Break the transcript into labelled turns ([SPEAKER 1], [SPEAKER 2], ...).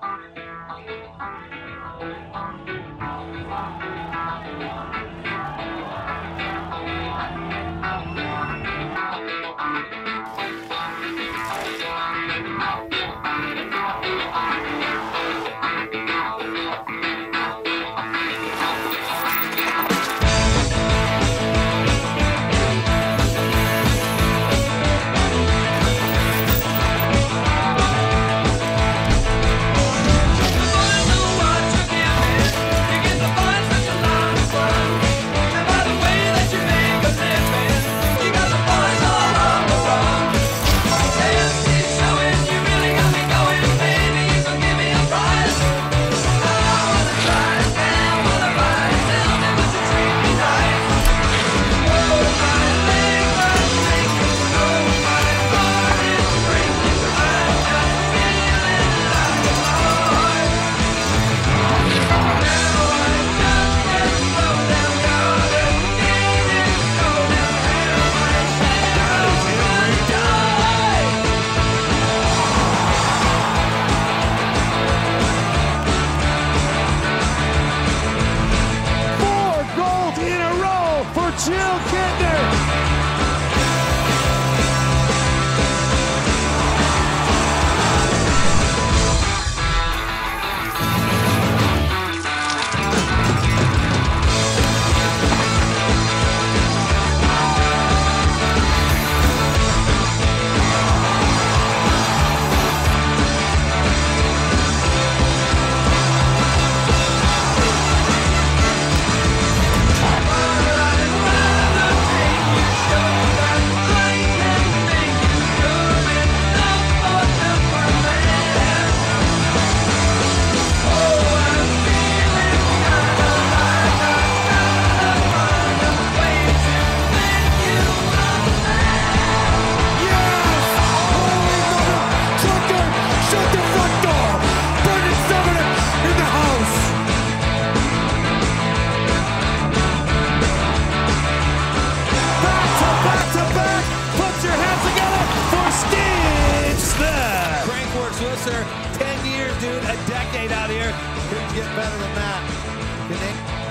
[SPEAKER 1] Four Jill Kintner.
[SPEAKER 2] Crankworks 10 years, dude, a decade out here. Couldn't get better than that.